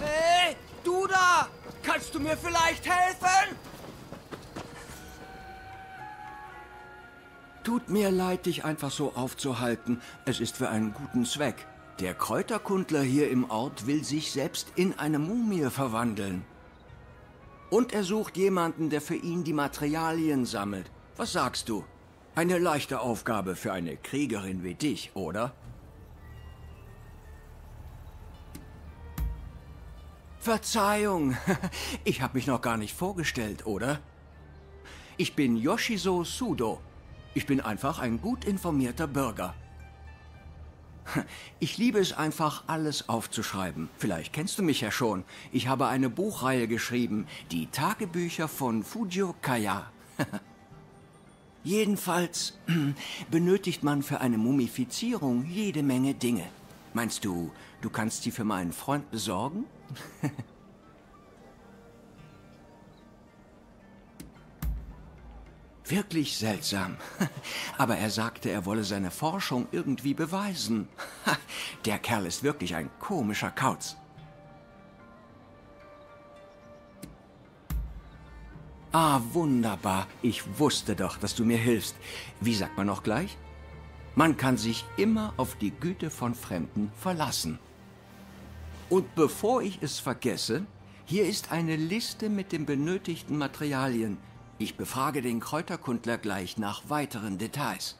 Hey, du da! Kannst du mir vielleicht helfen? Tut mir leid, dich einfach so aufzuhalten. Es ist für einen guten Zweck. Der Kräuterkundler hier im Ort will sich selbst in eine Mumie verwandeln. Und er sucht jemanden, der für ihn die Materialien sammelt. Was sagst du? Eine leichte Aufgabe für eine Kriegerin wie dich, oder? Verzeihung, ich habe mich noch gar nicht vorgestellt, oder? Ich bin Yoshizo Sudo. Ich bin einfach ein gut informierter Bürger. Ich liebe es einfach, alles aufzuschreiben. Vielleicht kennst du mich ja schon. Ich habe eine Buchreihe geschrieben, die Tagebücher von Fujio Kaya. Jedenfalls benötigt man für eine Mumifizierung jede Menge Dinge. Meinst du, du kannst sie für meinen Freund besorgen? Wirklich seltsam. Aber er sagte, er wolle seine Forschung irgendwie beweisen. Der Kerl ist wirklich ein komischer Kauz. Ah, wunderbar. Ich wusste doch, dass du mir hilfst. Wie sagt man noch gleich? Man kann sich immer auf die Güte von Fremden verlassen. Und bevor ich es vergesse, hier ist eine Liste mit den benötigten Materialien. Ich befrage den Kräuterkundler gleich nach weiteren Details.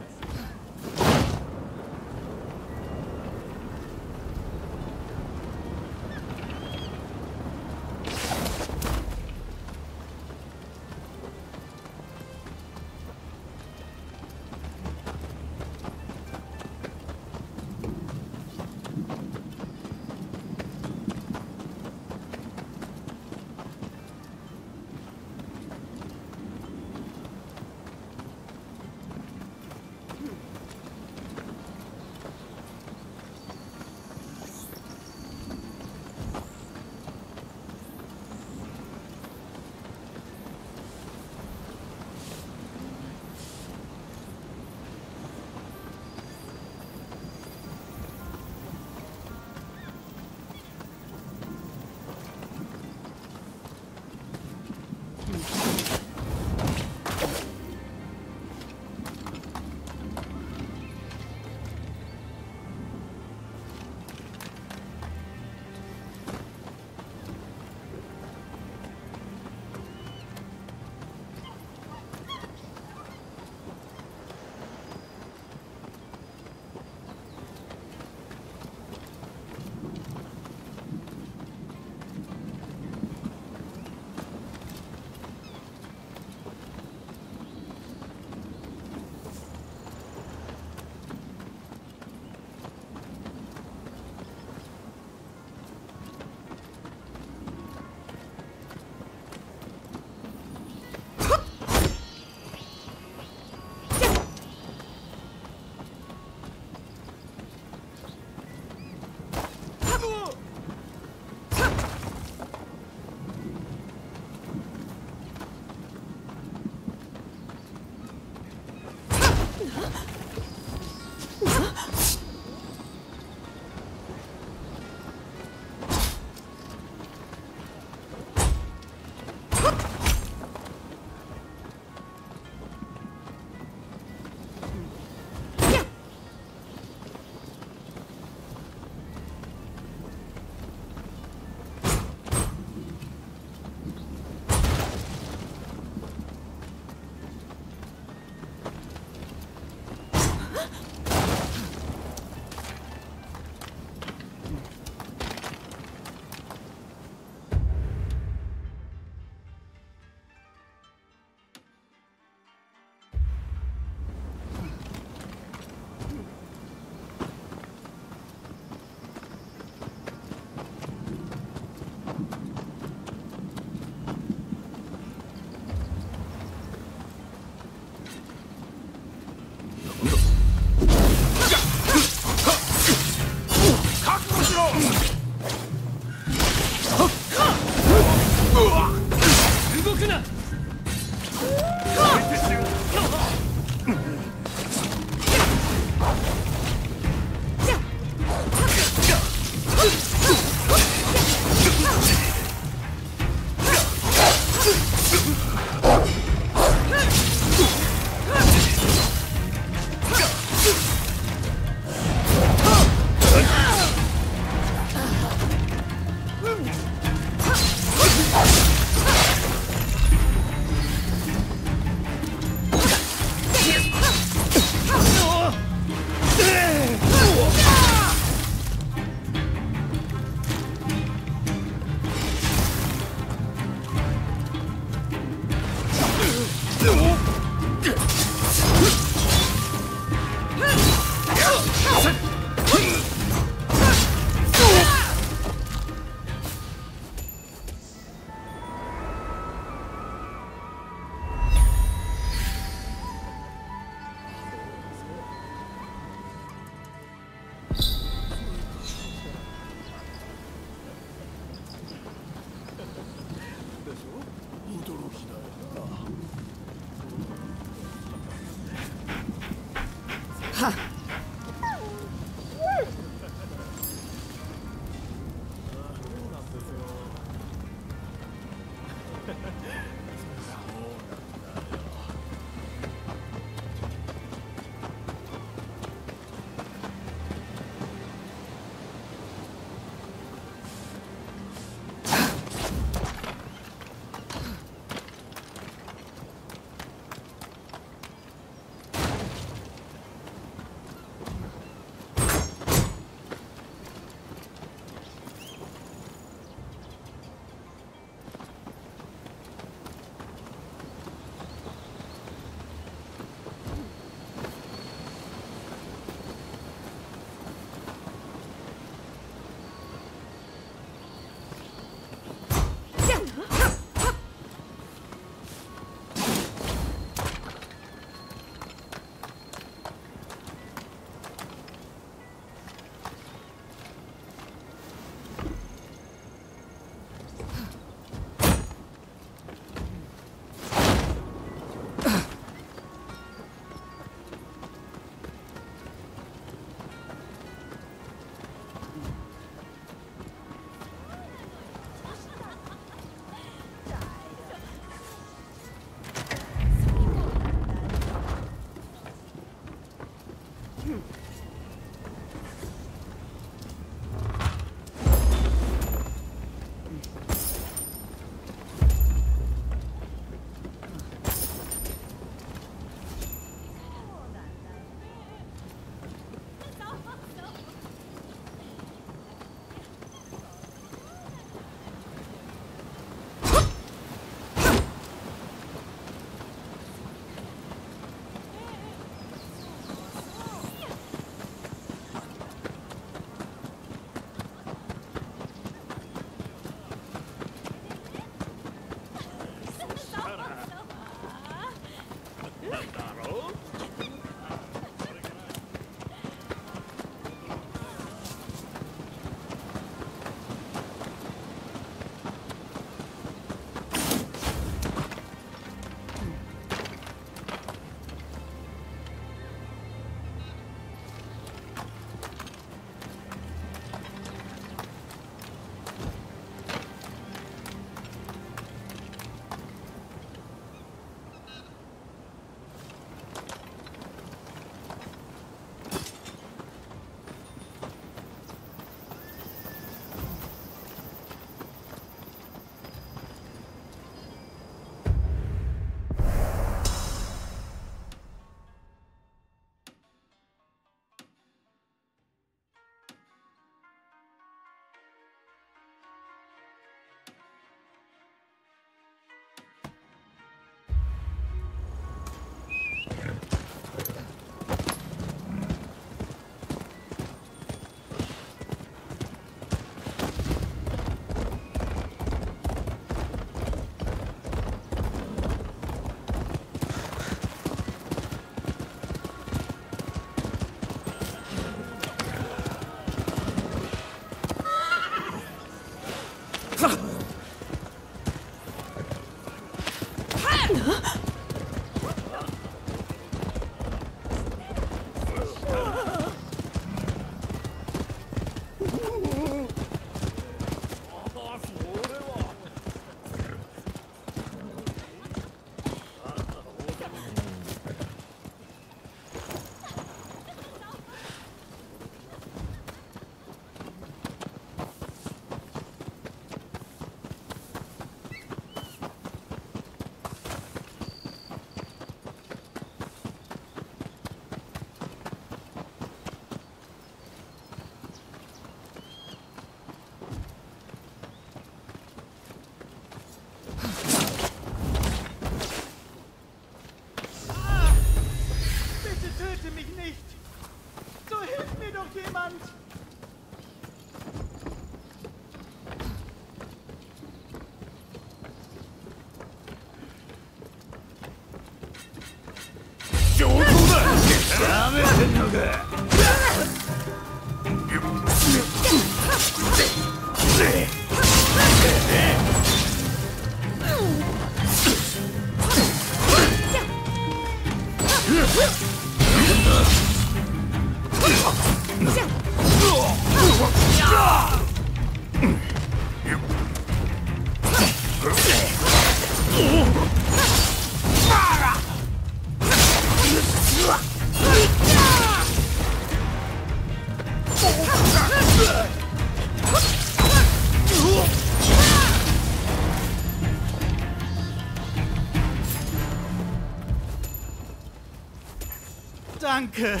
Danke.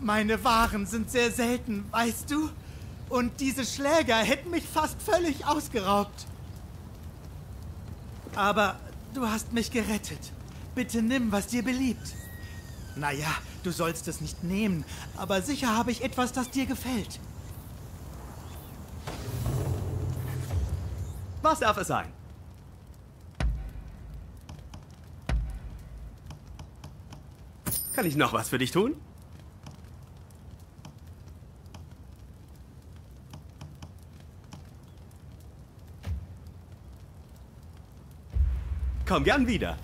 Meine Waren sind sehr selten, weißt du? Und diese Schläger hätten mich fast völlig ausgeraubt. Aber du hast mich gerettet. Bitte nimm, was dir beliebt. Naja, du sollst es nicht nehmen, aber sicher habe ich etwas, das dir gefällt. Was darf es sein? Kann ich noch was für dich tun? Komm gern wieder.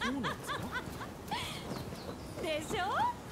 そうなんですか？でしょ？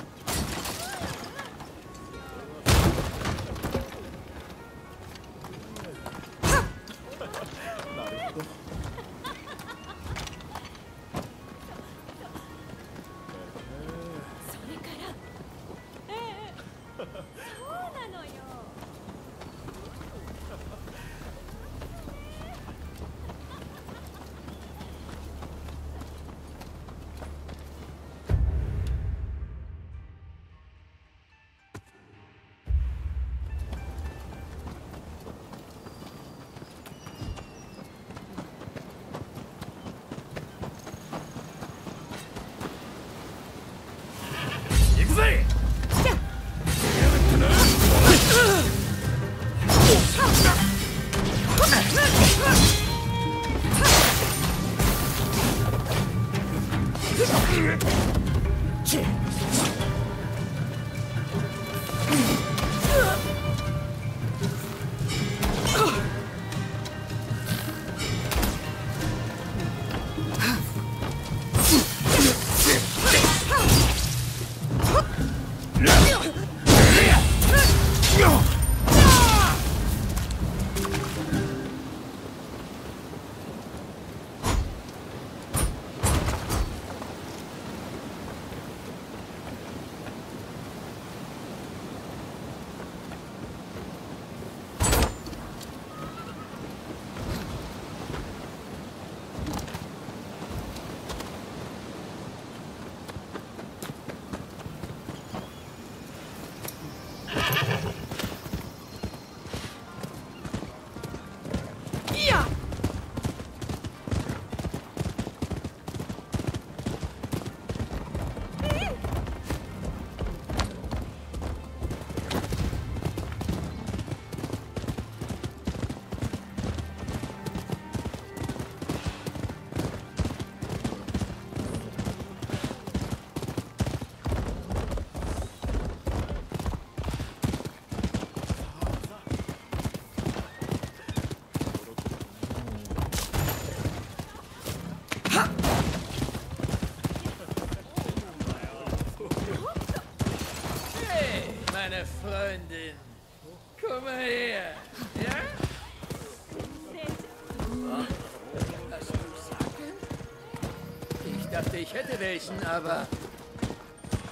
Welchen, aber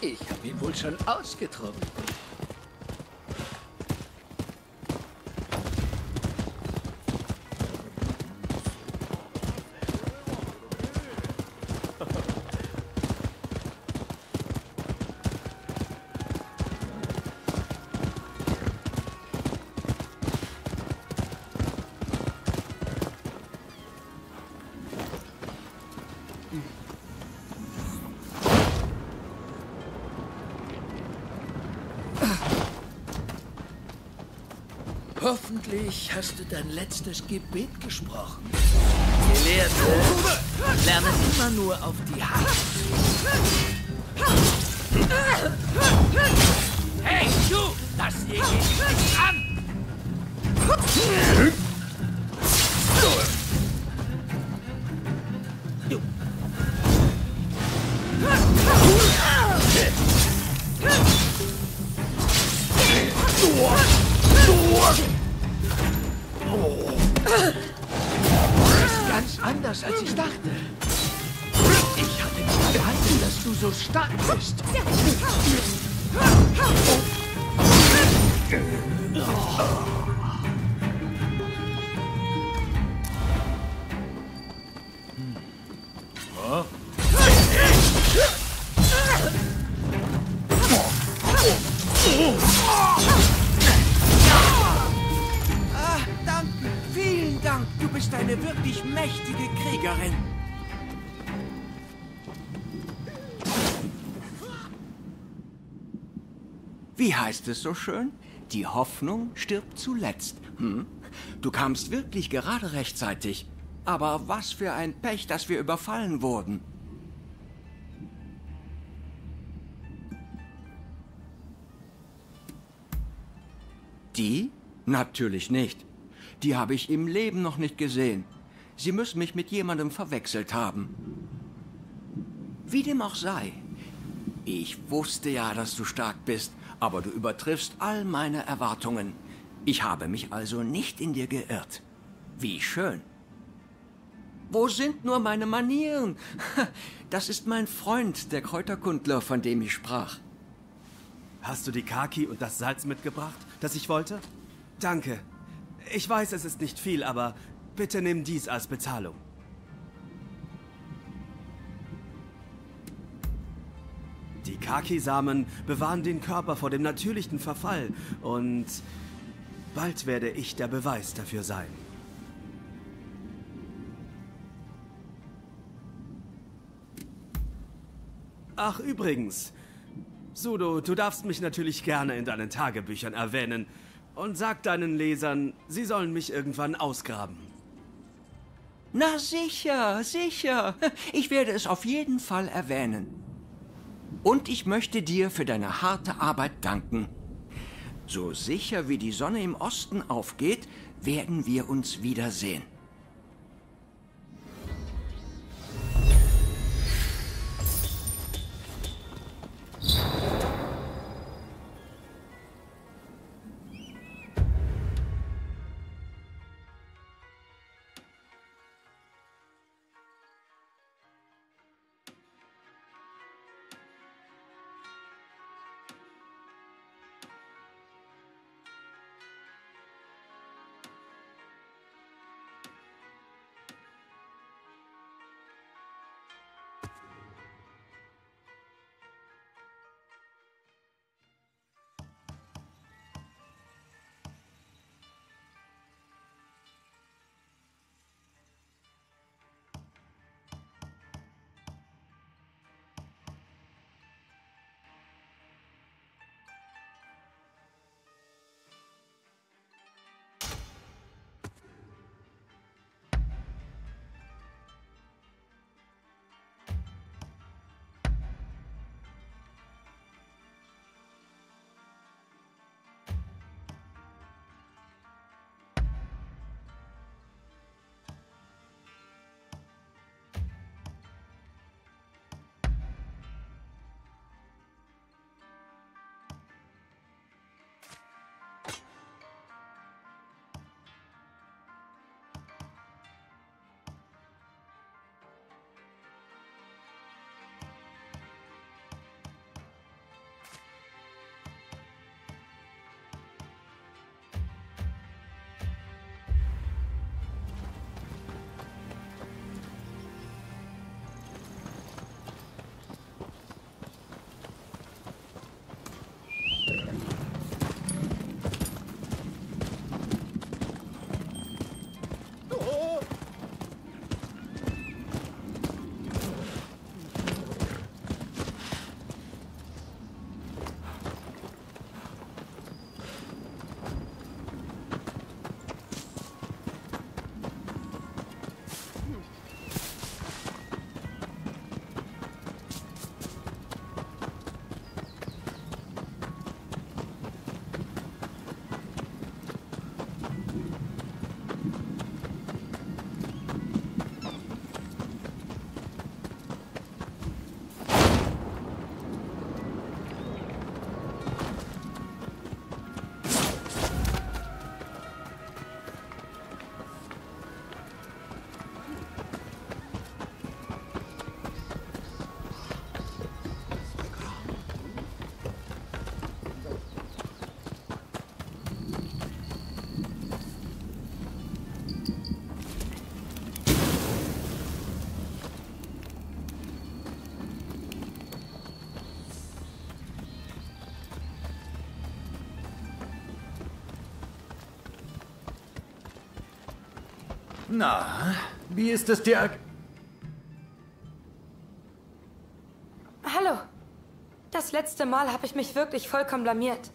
ich habe ihn wohl schon ausgetrunken. Hoffentlich hast du dein letztes Gebet gesprochen. Gelehrte lernen immer nur auf die Hand. Hey, du! Das hier geht heißt es so schön? Die Hoffnung stirbt zuletzt. Hm? Du kamst wirklich gerade rechtzeitig. Aber was für ein Pech, dass wir überfallen wurden. Die? Natürlich nicht. Die habe ich im Leben noch nicht gesehen. Sie müssen mich mit jemandem verwechselt haben. Wie dem auch sei. Ich wusste ja, dass du stark bist, aber du übertriffst all meine Erwartungen. Ich habe mich also nicht in dir geirrt. Wie schön. Wo sind nur meine Manieren? Das ist mein Freund, der Kräuterkundler, von dem ich sprach. Hast du die Kaki und das Salz mitgebracht, das ich wollte? Danke. Ich weiß, es ist nicht viel, aber bitte nimm dies als Bezahlung. Die Kaki-Samen bewahren den Körper vor dem natürlichen Verfall und bald werde ich der Beweis dafür sein. Ach, übrigens, Sudo, du darfst mich natürlich gerne in deinen Tagebüchern erwähnen und sag deinen Lesern, sie sollen mich irgendwann ausgraben. Na sicher, sicher. Ich werde es auf jeden Fall erwähnen. Und ich möchte dir für deine harte Arbeit danken. So sicher wie die Sonne im Osten aufgeht, werden wir uns wiedersehen. Na, wie ist es dir... Hallo. Das letzte Mal habe ich mich wirklich vollkommen blamiert.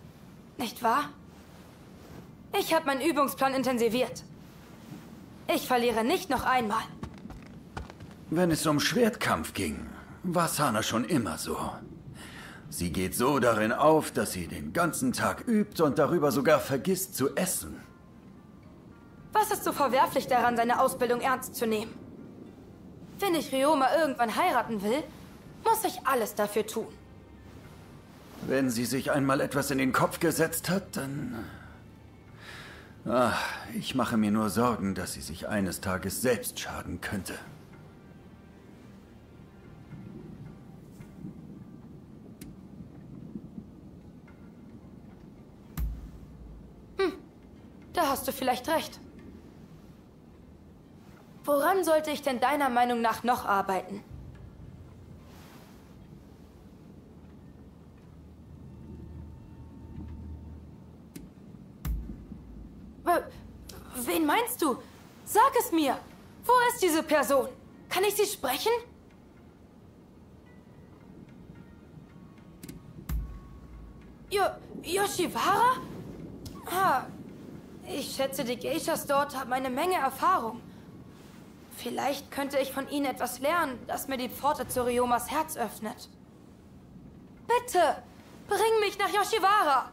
Nicht wahr? Ich habe meinen Übungsplan intensiviert. Ich verliere nicht noch einmal. Wenn es um Schwertkampf ging, war Sana schon immer so. Sie geht so darin auf, dass sie den ganzen Tag übt und darüber sogar vergisst zu essen. Was ist so verwerflich daran, seine Ausbildung ernst zu nehmen? Wenn ich Ryoma irgendwann heiraten will, muss ich alles dafür tun. Wenn sie sich einmal etwas in den Kopf gesetzt hat, dann... Ach, ich mache mir nur Sorgen, dass sie sich eines Tages selbst schaden könnte. Da hast du vielleicht recht. Woran sollte ich denn deiner Meinung nach noch arbeiten? Wen meinst du? Sag es mir. Wo ist diese Person? Kann ich sie sprechen? Jo Yoshiwara? Ah, ich schätze, die Geishas dort haben eine Menge Erfahrung. Vielleicht könnte ich von ihnen etwas lernen, das mir die Pforte zu Ryomas Herz öffnet. Bitte, bring mich nach Yoshiwara.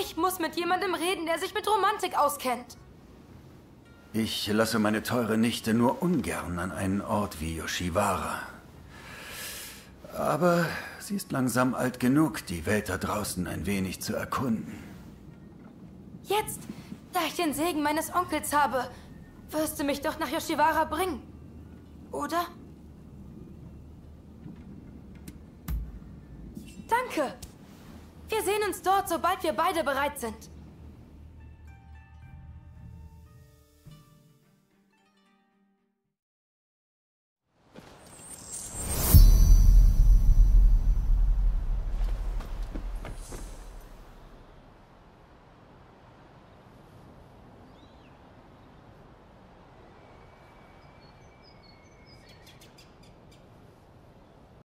Ich muss mit jemandem reden, der sich mit Romantik auskennt. Ich lasse meine teure Nichte nur ungern an einen Ort wie Yoshiwara. Aber sie ist langsam alt genug, die Welt da draußen ein wenig zu erkunden. Jetzt da ich den Segen meines Onkels habe, wirst du mich doch nach Yoshiwara bringen. Oder? Danke. Wir sehen uns dort, sobald wir beide bereit sind.